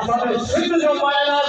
اسان جي سنڌ جو ماينات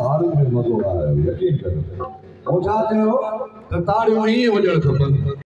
تارين ۾ مزو آيو يقين ڪريو. پوءِ ڇا چيو ته تاڙيون ائين وڄڻ کپن